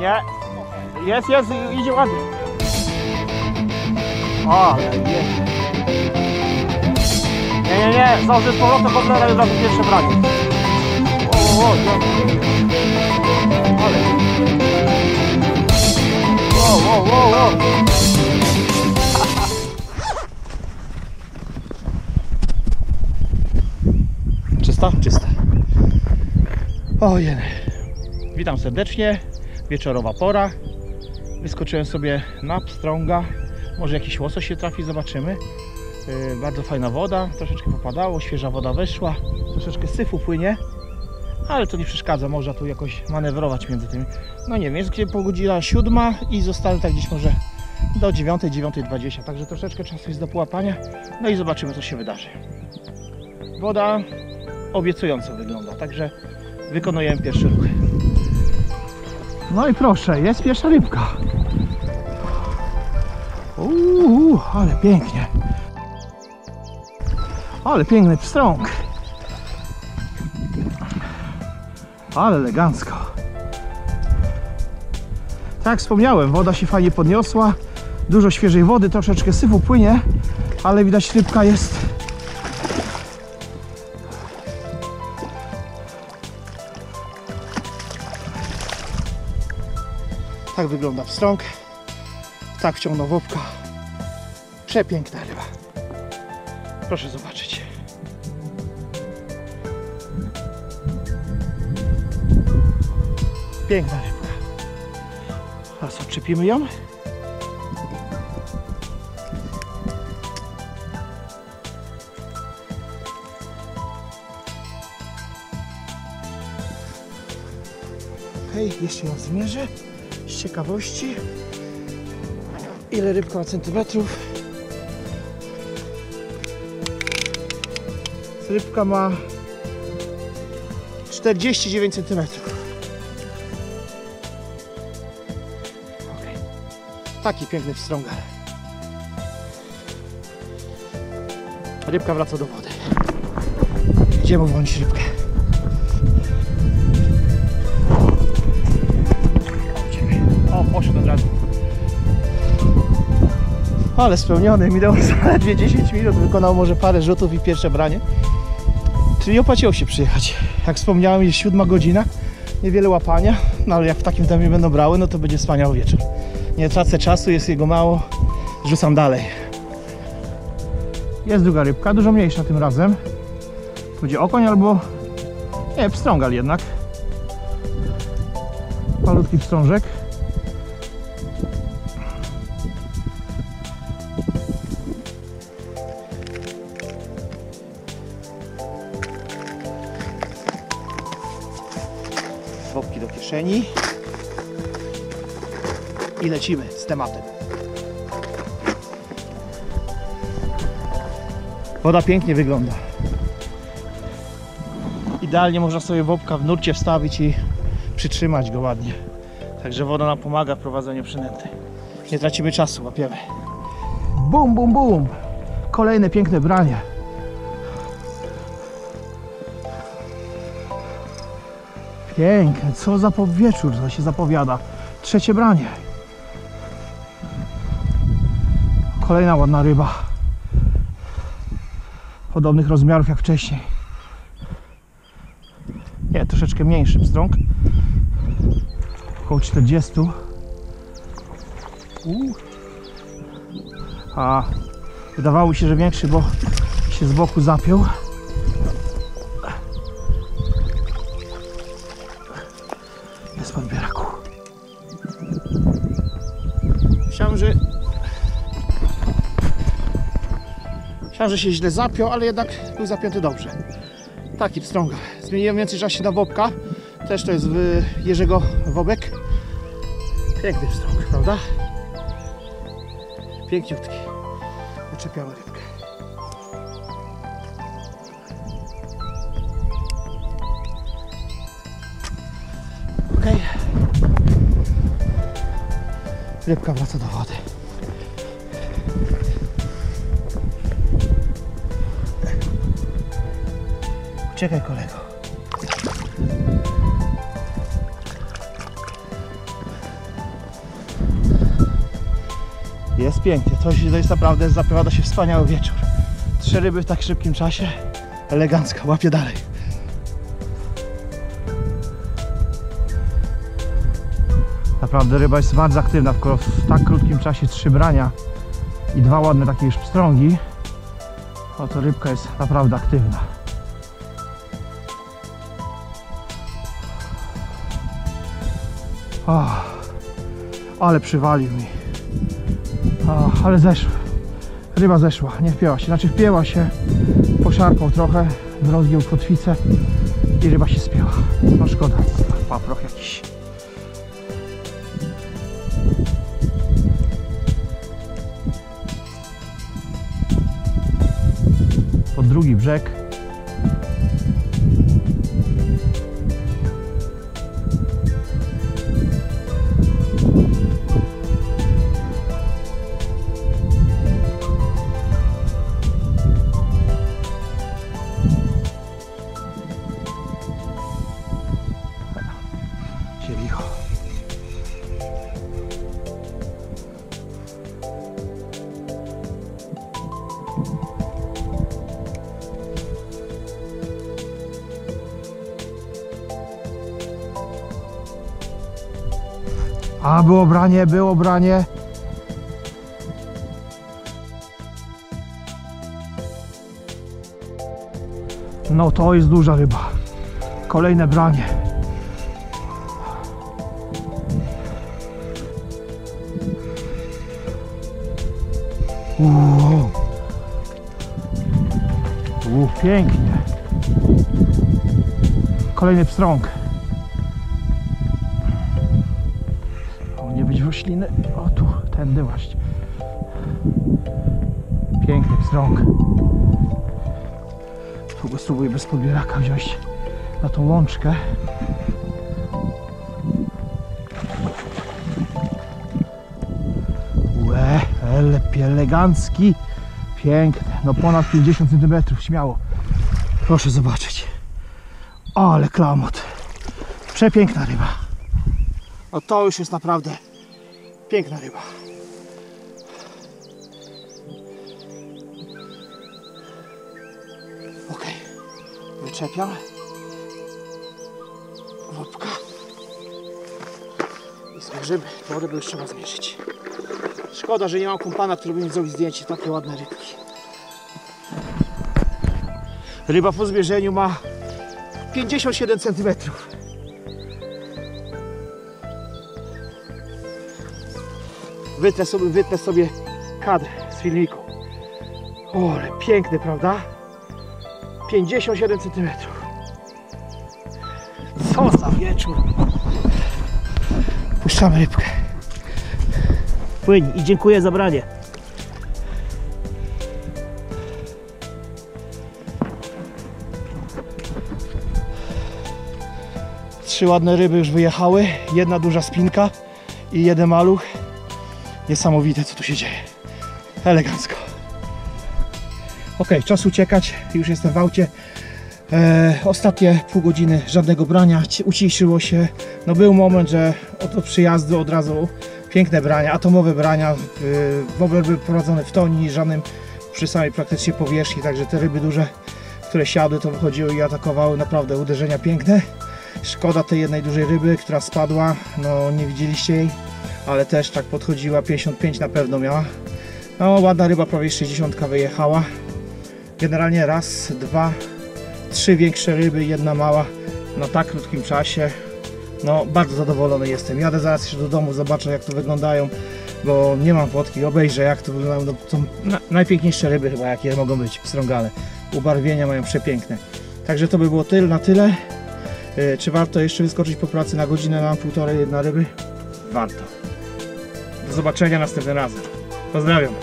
Nie. Jest, jest, idzie ładnie. O, jest. Nie, nie, nie, zdąży z powrotem w ogóle od razu pierwsze branie. O, o, o. Ale. O, o, o, o. Czysta? Czysta. Ojej. Witam serdecznie. Wieczorowa pora. Wyskoczyłem sobie na pstrąga. Może jakiś łosoś się trafi, zobaczymy. Yy, bardzo fajna woda, troszeczkę popadało, świeża woda weszła, troszeczkę syfu płynie, ale to nie przeszkadza, można tu jakoś manewrować między tymi. No nie wiem, jest gdzie po godzina siódma i zostałem tak gdzieś może do 9, 9.20, także troszeczkę czasu jest do połapania, no i zobaczymy co się wydarzy. Woda obiecująco wygląda, także wykonujemy pierwszy ruch. No i proszę, jest pierwsza rybka. Uuu, ale pięknie. Ale piękny pstrąg. Ale elegancko. Tak jak wspomniałem, woda się fajnie podniosła. Dużo świeżej wody, troszeczkę syfu płynie, ale widać rybka jest. Tak wygląda pstrąg. Tak wciągnął wopka. Przepiękna ryba. Proszę zobaczyć. Piękna rybka. Teraz odczepimy ją. Okej, jeszcze ją zmierzę ciekawości. Ile rybka ma centymetrów? Rybka ma 49 cm. Okay. Taki piękny wstrągal. Rybka wraca do wody. Idziemy uwolnić rybkę. Poszedł od razu. Ale spełniony, minęło zaledwie 10 minut, wykonał może parę rzutów i pierwsze branie. Czyli opłaciło się przyjechać. Jak wspomniałem, jest siódma godzina, niewiele łapania, no ale jak w takim tempie będą brały, no to będzie wspaniały wieczór. Nie tracę czasu, jest jego mało, rzucam dalej. Jest druga rybka, dużo mniejsza tym razem. Będzie okoń albo... Nie, pstrągal jednak. Malutki pstrążek. I lecimy z tematem. Woda pięknie wygląda. Idealnie można sobie wopka w nurcie wstawić i przytrzymać go ładnie. Także woda nam pomaga w prowadzeniu przynęty. Nie tracimy czasu, łapiemy. Bum, bum, bum. Kolejne piękne branie. Piękne, co za wieczór to się zapowiada. Trzecie branie. Kolejna ładna ryba. Podobnych rozmiarów jak wcześniej. Nie, troszeczkę mniejszy pstrąg. Około 40. Uuu. A wydawało się, że większy, bo się z boku zapiął. Jest pan bieraku. Myślałem, że Myślałem, że się źle zapiął, ale jednak był zapięty dobrze. Taki pstrąga. Zmieniłem więcej czasu na wobka. Też to jest w Jerzego Wobek. Piękny pstrąg, prawda? Piękniutki. Wyczepiamy rybkę. Okej. Rybka wraca do wody. Czekaj kolego. Jest pięknie, to, to jest naprawdę, zaprowadza się wspaniały wieczór. Trzy ryby w tak szybkim czasie, Elegancka. łapie dalej. Naprawdę ryba jest bardzo aktywna, w tak krótkim czasie trzy brania i dwa ładne takie już pstrągi, no to rybka jest naprawdę aktywna. Ach, ale przywalił mi. Ach, ale zeszła. Ryba zeszła, nie wpięła się. Znaczy wpięła się, poszarpał trochę, rozgiął kotwicę i ryba się spięła. No szkoda, paproch jakiś. Pod drugi brzeg. A, było branie, było branie. No to jest duża ryba. Kolejne branie. Uuu. Uuu, pięknie. Kolejny pstrąg. Być rośliny. O, tu, tędy właśnie. Piękny pstrąg. Spróbuję, spróbuję bez podbieraka wziąć na tą łączkę. Łe, lepiej elegancki. Piękny. No ponad 50 cm śmiało. Proszę zobaczyć. Ale klamot. Przepiękna ryba. No to już jest naprawdę piękna ryba. Ok. Wyczepiam. Wodka. I. To ryby już trzeba zmierzyć. Szkoda, że nie mam kumpana, który by mi zrobił zdjęcie. Takie ładne rybki. Ryba po zmierzeniu ma 57 cm. Wytnę sobie, wytnę sobie kadr z filmiku. O, ale piękny, prawda? 57 cm. Co za wieczór. Puszczamy rybkę. Płyń i dziękuję za branie. Trzy ładne ryby już wyjechały. Jedna duża spinka i jeden maluch. Niesamowite co tu się dzieje. Elegancko. Ok, czas uciekać. Już jestem w aucie. E, ostatnie pół godziny żadnego brania. Ci- Uciszyło się. No był moment, że od, od przyjazdu od razu piękne brania, atomowe brania. Wobler był prowadzony w toni, żadnym przy samej praktycznie powierzchni. Także te ryby duże, które siadły, to wychodziły i atakowały. Naprawdę uderzenia piękne. Szkoda tej jednej dużej ryby, która spadła. No nie widzieliście jej, ale też tak podchodziła. 55 na pewno miała. No ładna ryba, prawie 60 wyjechała. Generalnie raz, dwa, trzy większe ryby, jedna mała na tak krótkim czasie. No bardzo zadowolony jestem. Jadę zaraz jeszcze do domu, zobaczę jak to wyglądają, bo nie mam fotki, obejrzę jak to wyglądają. No, To są na, najpiękniejsze ryby chyba jakie mogą być, pstrągale. Ubarwienia mają przepiękne. Także to by było tyle, na tyle. Yy, Czy warto jeszcze wyskoczyć po pracy na godzinę, na półtorej jedna ryby? Warto. Do zobaczenia następnym razem. Pozdrawiam.